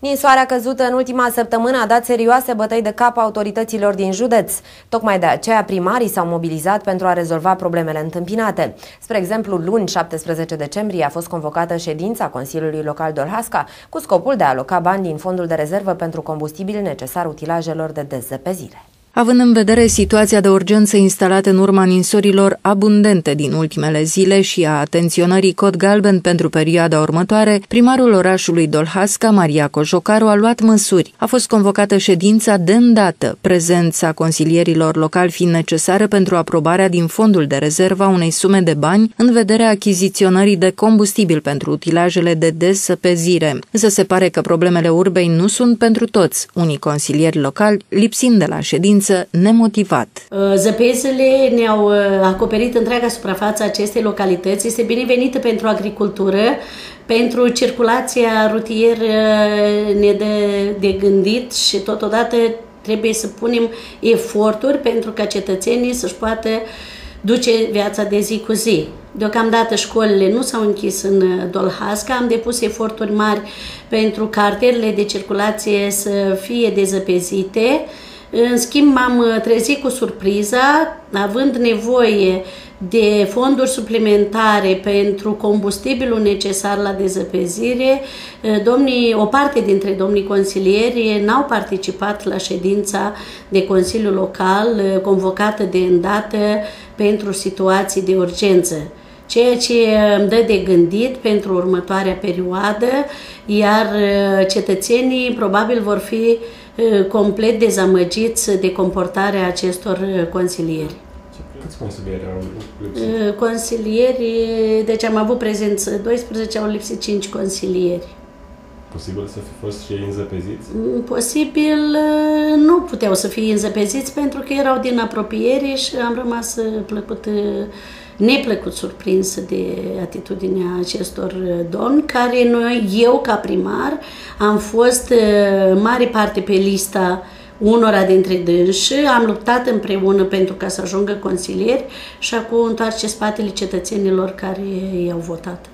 Ninsoarea căzută în ultima săptămână a dat serioase bătăi de cap autorităților din județ. Tocmai de aceea primarii s-au mobilizat pentru a rezolva problemele întâmpinate. Spre exemplu, luni 17 decembrie a fost convocată ședința Consiliului Local Dolhasca cu scopul de a aloca bani din fondul de rezervă pentru combustibil necesar utilajelor de dezăpezire. Având în vedere situația de urgență instalată în urma ninsorilor abundente din ultimele zile și a atenționării cod galben pentru perioada următoare, primarul orașului Dolhasca, Maria Cojocaru, a luat măsuri. A fost convocată ședința de îndată, prezența consilierilor locali fiind necesară pentru aprobarea din fondul de rezervă a unei sume de bani în vederea achiziționării de combustibil pentru utilajele de desăpezire. Însă se pare că problemele urbei nu sunt pentru toți, unii consilieri locali lipsind de la ședință ședință nemotivat. Uh, zăpezele ne-au uh, acoperit întreaga suprafață acestei localități. Este binevenită pentru agricultură, pentru circulația rutieră ne de, de gândit și totodată trebuie să punem eforturi pentru ca cetățenii să-și poată duce viața de zi cu zi. Deocamdată școlile nu s-au închis în Dolhasca, am depus eforturi mari pentru cartierele de circulație să fie dezăpezite, în schimb, m-am uh, trezit cu surpriza, având nevoie de fonduri suplimentare pentru combustibilul necesar la dezăpezire, uh, domnii, o parte dintre domnii consilieri n-au participat la ședința de Consiliu Local uh, convocată de îndată pentru situații de urgență ceea ce îmi dă de gândit pentru următoarea perioadă, iar cetățenii probabil vor fi complet dezamăgiți de comportarea acestor consilieri. Câți consilieri au lipsit? Consilieri, deci am avut prezență 12, au lipsit 5 consilieri. Posibil să fi fost și ei înzăpeziți? Mm, posibil nu puteau să fie înzăpeziți pentru că erau din apropiere și am rămas plăcut neplăcut surprinsă de atitudinea acestor uh, domni, care noi, eu ca primar, am fost uh, mare parte pe lista unora dintre dânsi, am luptat împreună pentru ca să ajungă consilieri și acum întoarce spatele cetățenilor care i-au votat.